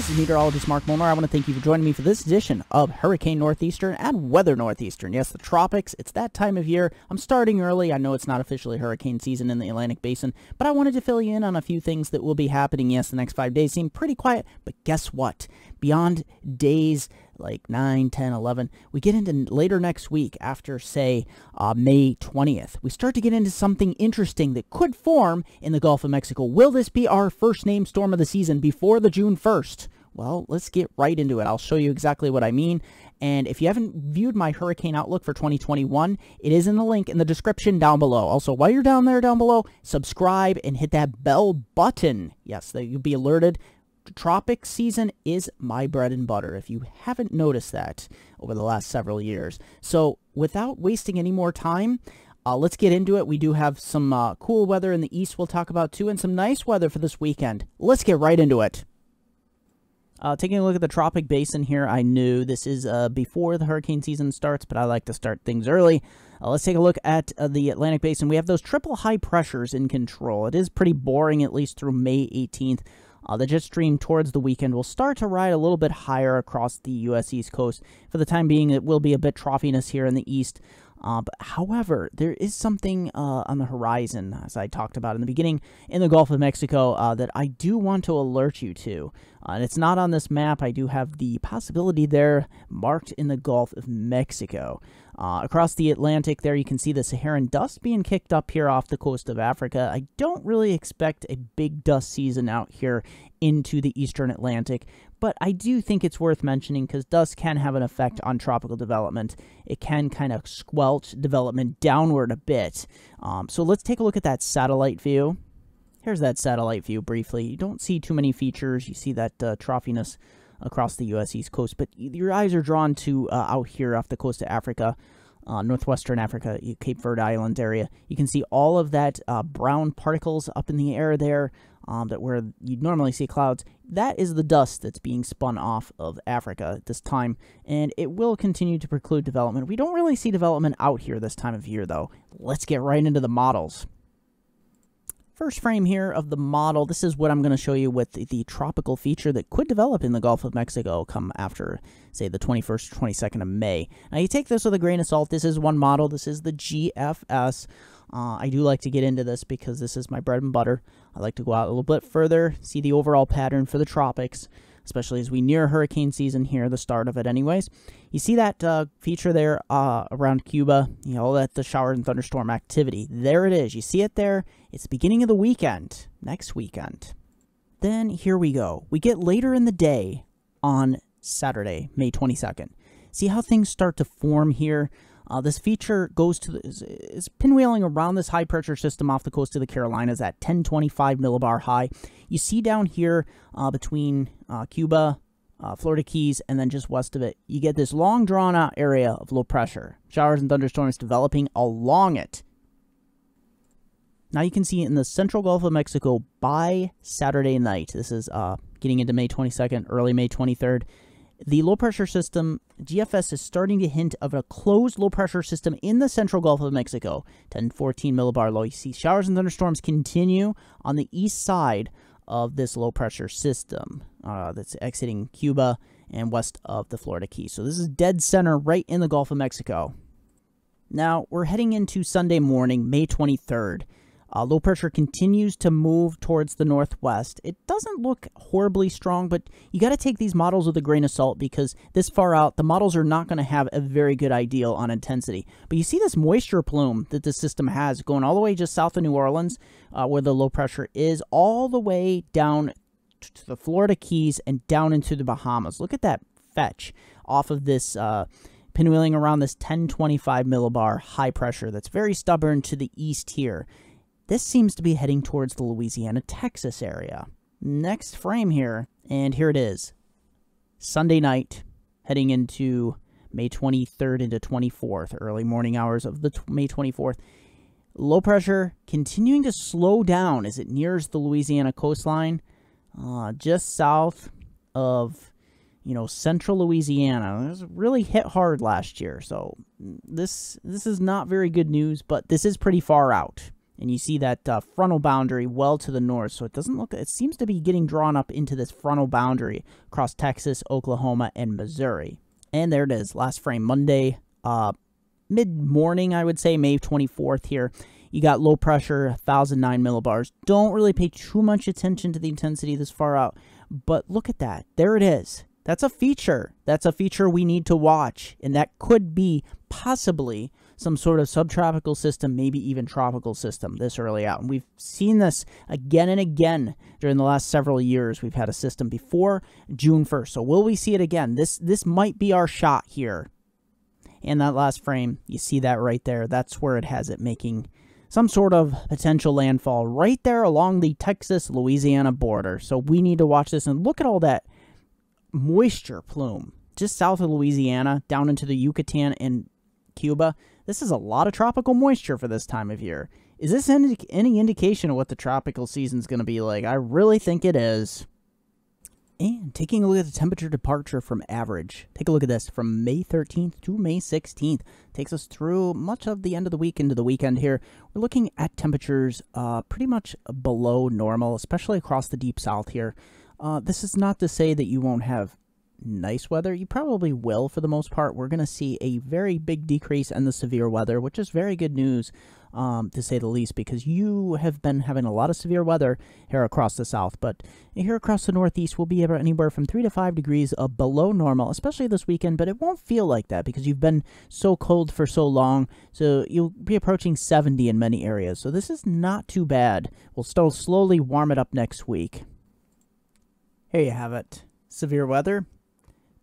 This is meteorologist Mark Molnar. I want to thank you for joining me for this edition of Hurricane Northeastern and Weather Northeastern. Yes, the tropics, it's that time of year. I'm starting early. I know it's not officially hurricane season in the Atlantic Basin, but I wanted to fill you in on a few things that will be happening. Yes, the next five days seem pretty quiet, but guess what? Beyond days like 9, 10, 11, we get into later next week after, say, uh, May 20th. We start to get into something interesting that could form in the Gulf of Mexico. Will this be our first name storm of the season before the June 1st? Well, let's get right into it. I'll show you exactly what I mean. And if you haven't viewed my hurricane outlook for 2021, it is in the link in the description down below. Also, while you're down there down below, subscribe and hit that bell button. Yes, that you'll be alerted tropic season is my bread and butter, if you haven't noticed that over the last several years. So without wasting any more time, uh, let's get into it. We do have some uh, cool weather in the east we'll talk about too, and some nice weather for this weekend. Let's get right into it. Uh, taking a look at the tropic basin here, I knew this is uh, before the hurricane season starts, but I like to start things early. Uh, let's take a look at uh, the Atlantic basin. We have those triple high pressures in control. It is pretty boring, at least through May 18th. Uh, the jet stream towards the weekend will start to ride a little bit higher across the U.S. East Coast. For the time being, it will be a bit troughiness here in the east. Uh, but however, there is something uh, on the horizon, as I talked about in the beginning, in the Gulf of Mexico uh, that I do want to alert you to. Uh, and it's not on this map. I do have the possibility there marked in the Gulf of Mexico. Uh, across the Atlantic, there you can see the Saharan dust being kicked up here off the coast of Africa. I don't really expect a big dust season out here into the eastern Atlantic, but I do think it's worth mentioning because dust can have an effect on tropical development. It can kind of squelch development downward a bit. Um, so let's take a look at that satellite view. Here's that satellite view briefly. You don't see too many features. You see that uh, troughiness across the U.S. East Coast, but your eyes are drawn to uh, out here off the coast of Africa, uh, northwestern Africa, Cape Verde Island area. You can see all of that uh, brown particles up in the air there, um, that where you'd normally see clouds. That is the dust that's being spun off of Africa at this time, and it will continue to preclude development. We don't really see development out here this time of year, though. Let's get right into the models. First frame here of the model, this is what I'm going to show you with the, the, tropical feature that could develop in the Gulf of Mexico come after, say, the 21st or 22nd of May. Now, you take this with a grain of salt. This is one model. This is the GFS. Uh, I do like to get into this because this is my bread and butter. I like to go out a little bit further, see the overall pattern for the tropics, especially as we near hurricane season here, the start of it anyways. You see that uh, feature there uh, around Cuba, you know, that the shower and thunderstorm activity. There it is. You see it there? It's the beginning of the weekend, next weekend. Then here we go. We get later in the day on Saturday, May 22nd. See how things start to form here? Uh, this feature goes to the, is, is, pinwheeling around this high pressure system off the coast of the Carolinas at 1025 millibar high. You see down here uh, between uh, Cuba, uh, Florida Keys, and then just west of it, you get this long drawn out area of low pressure. Showers and thunderstorms developing along it. Now you can see in the central Gulf of Mexico by Saturday night. This is uh, getting into May 22nd, early May 23rd. The low pressure system, GFS, is starting to hint of a closed low pressure system in the central Gulf of Mexico. 1014 millibar low. You see showers and thunderstorms continue on the east side of this low pressure system uh, that's exiting Cuba and west of the Florida Keys. So this is dead center right in the Gulf of Mexico. Now we're heading into Sunday morning, May 23rd. Uh, low pressure continues to move towards the northwest. It doesn't look horribly strong, but you got to take these models with a grain of salt because this far out, the models are not going to have a very good ideal on intensity. But you see this moisture plume that the system has going all the way just south of New Orleans, uh, where the low pressure is, all the way down to the Florida Keys and down into the Bahamas. Look at that fetch off of this. Uh, pinwheeling around this 1025 millibar high pressure that's very stubborn to the east here. This seems to be heading towards the Louisiana, Texas area. Next frame here, and here it is. Sunday night, heading into May 23rd into 24th, early morning hours of the May 24th. Low pressure continuing to slow down as it nears the Louisiana coastline, uh, just south of you know central Louisiana. It was really hit hard last year, so this this is not very good news, but this is pretty far out and you see that uh, frontal boundary well to the north. So it doesn't look, it seems to be getting drawn up into this frontal boundary across Texas, Oklahoma, and Missouri. And there it is, last frame, Monday, uh, mid morning, I would say, May 24th here. You got low pressure, 1009 millibars. Don't really pay too much attention to the intensity this far out, but look at that. There it is. That's a feature. That's a feature we need to watch, and that could be possibly some sort of subtropical system, maybe even tropical system this early out. And we've seen this again and again during the last several years. We've had a system before June 1st. So will we see it again? This this might be our shot here. In that last frame, you see that right there. That's where it has it making some sort of potential landfall right there along the Texas Louisiana border. So we need to watch this and look at all that moisture plume just south of Louisiana down into the Yucatan and Cuba. This is a lot of tropical moisture for this time of year. Is this any, any indication of what the tropical season is going to be like? I really think it is. And taking a look at the temperature departure from average, take a look at this from May 13th to May 16th. Takes us through much of the end of the week into the weekend here. We're looking at temperatures uh, pretty much below normal, especially across the deep south here. Uh, this is not to say that you won't have nice weather, you probably will for the most part. We're going to see a very big decrease in the severe weather, which is very good news um, to say the least, because you have been having a lot of severe weather here across the south. But here across the northeast, we'll be anywhere from 3 to 5 degrees uh, below normal, especially this weekend, but it won't feel like that because you've been so cold for so long. So you'll be approaching 70 in many areas. So this is not too bad. We'll still slowly warm it up next week. Here you have it. Severe weather,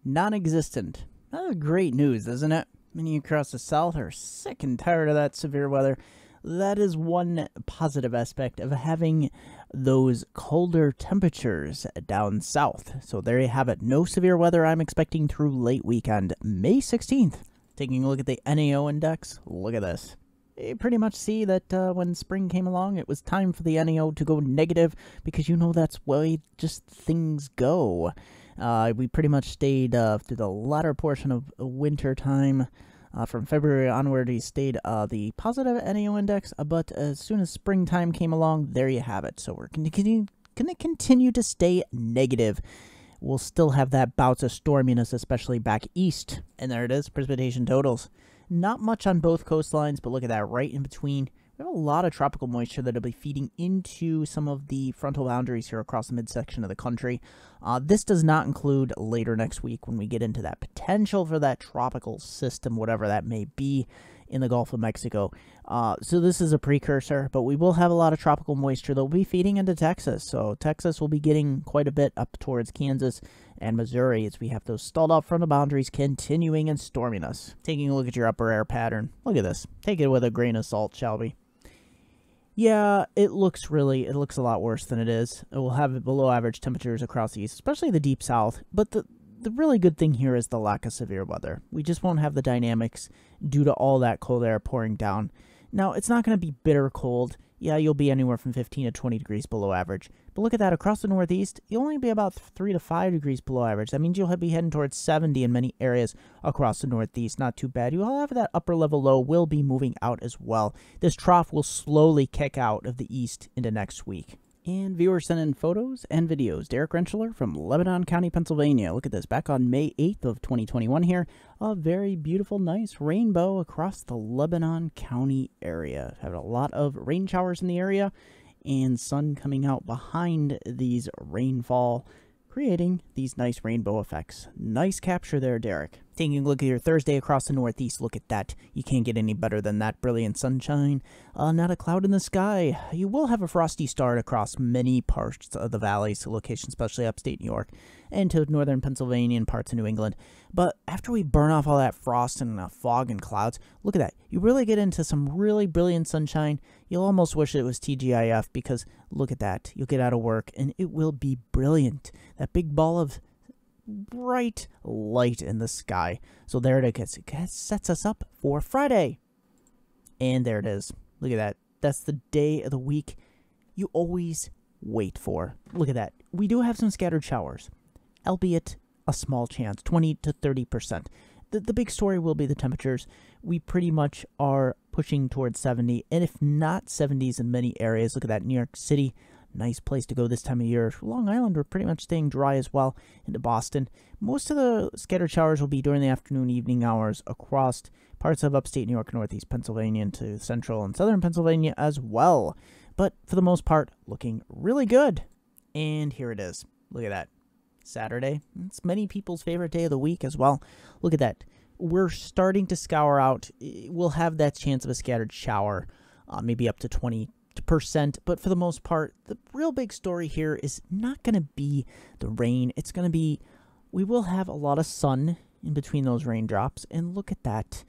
non existent. That is great news, isn't it? Many across the south are sick and tired of that severe weather. That is one positive aspect of having those colder temperatures down south. So there you have it. No severe weather I'm expecting through late weekend, May 16th. Taking a look at the NAO index, look at this. You pretty much see that uh, when spring came along, it was time for the NAO to go negative because you know that's way just things go. Uh, we pretty much stayed uh, through the latter portion of winter time. Uh, from February onward, he stayed uh, the positive NAO index, uh, but as soon as springtime came along, there you have it. So we're going to continue to stay negative. We'll still have that bouts of storminess, especially back east. And there it is, precipitation totals. Not much on both coastlines, but look at that, right in between we have a lot of tropical moisture that'll be feeding into some of the frontal boundaries here across the midsection of the country. Uh, this does not include later next week when we get into that potential for that tropical system, whatever that may be in the Gulf of Mexico. Uh, so this is a precursor, but we will have a lot of tropical moisture that will be feeding into Texas. So Texas will be getting quite a bit up towards Kansas and Missouri as we have those stalled out frontal boundaries continuing and storming us. Taking a look at your upper air pattern. Look at this. Take it with a grain of salt, shall we? Yeah, it looks really, it looks a lot worse than it is. It will have below average temperatures across the east, especially the deep south. But the, the really good thing here is the lack of severe weather. We just won't have the dynamics due to all that cold air pouring down. Now, it's not going to be bitter cold yeah, you'll be anywhere from 15 to 20 degrees below average. But look at that, across the Northeast, you'll only be about 3 to 5 degrees below average. That means you'll be heading towards 70 in many areas across the Northeast. Not too bad. You'll have that upper level low will be moving out as well. This trough will slowly kick out of the east into next week. And viewers sent in photos and videos. Derek Rentschler from Lebanon County, Pennsylvania. Look at this. Back on May 8th of 2021 here, a very beautiful, nice rainbow across the Lebanon County area. Having a lot of rain showers in the area and sun coming out behind these rainfall creating these nice rainbow effects. Nice capture there, Derek. Taking a look at your Thursday across the Northeast, look at that. You can't get any better than that brilliant sunshine. Uh, not a cloud in the sky. You will have a frosty start across many parts of the valleys, locations especially upstate New York into northern Pennsylvania and parts of New England. But after we burn off all that frost and uh, fog and clouds, look at that. You really get into some really brilliant sunshine. You'll almost wish it was TGIF because look at that. You'll get out of work and it will be brilliant. That big ball of bright light in the sky. So there it is. It sets us up for Friday. And there it is. Look at that. That's the day of the week you always wait for. Look at that. We do have some scattered showers albeit a small chance, 20 to 30%. the, the big story will be the temperatures. We pretty much are pushing towards 70, and if not 70s in many areas, look at that New York City. Nice place to go this time of year. Long Island, we're pretty much staying dry as well into Boston. Most of the scattered showers will be during the afternoon, evening hours across parts of upstate New York, Northeast Pennsylvania, into central and southern Pennsylvania as well. But for the most part, looking really good. And here it is. Look at that. Saturday. It's many people's favorite day of the week as well. Look at that. We're starting to scour out. We'll have that chance of a scattered shower, uh, maybe up to 20 percent but for the most part the real big story here is not going to be the rain it's going to be we will have a lot of sun in between those raindrops and look at that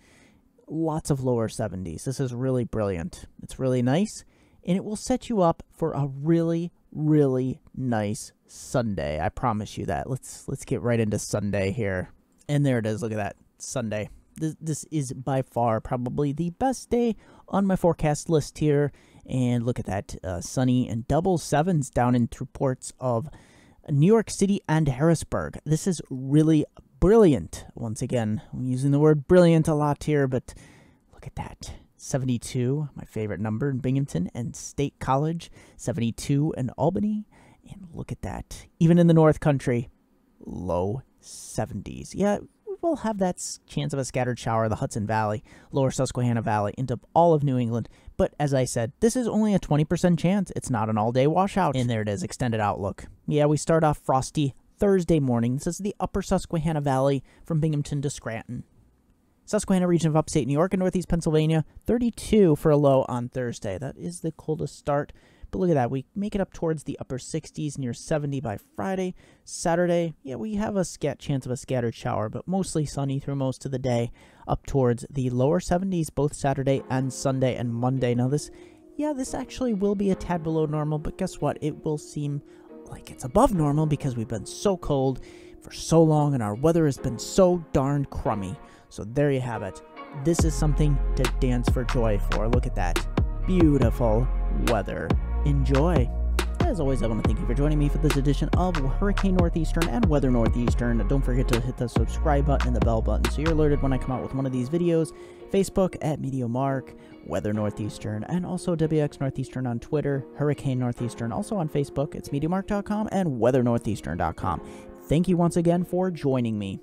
lots of lower 70s this is really brilliant it's really nice and it will set you up for a really really nice Sunday. I promise you that. Let's let's get right into Sunday here. And there it is. Look at that. Sunday. This this is by far probably the best day on my forecast list here. And look at that. Uh, sunny and double sevens down in reports of New York City and Harrisburg. This is really brilliant. Once again, I'm using the word brilliant a lot here, but look at that. 72, my favorite number in Binghamton, and State College, 72 in Albany. And look at that. Even in the North Country, low 70s. Yeah, will have that chance of a scattered shower in the Hudson Valley, lower Susquehanna Valley, into all of New England. But as I said, this is only a 20% chance. It's not an all day washout. And there it is, extended outlook. Yeah, we start off frosty Thursday morning. This is the upper Susquehanna Valley from Binghamton to Scranton. Susquehanna region of upstate New York and northeast Pennsylvania, 32 for a low on Thursday. That is the coldest start. But look at that. We make it up towards the upper 60s, near 70 by Friday. Saturday, yeah, we have a scat chance of a scattered shower, but mostly sunny through most of the day, up towards the lower 70s both Saturday and Sunday and Monday. Now, this, yeah, this actually will be a tad below normal, but guess what? It will seem like it's above normal because we've been so cold for so long and our weather has been so darn crummy. So there you have it. This is something to dance for joy for. Look at that. Beautiful weather. Enjoy. As always, I want to thank you for joining me for this edition of Hurricane Northeastern and Weather Northeastern. Don't forget to hit the subscribe button and the bell button so you're alerted when I come out with one of these videos. Facebook at Meteomark, Weather Northeastern, and also WX Northeastern on Twitter, Hurricane Northeastern, also on Facebook. It's Meteomark.com and WeatherNortheastern.com. Thank you once again for joining me.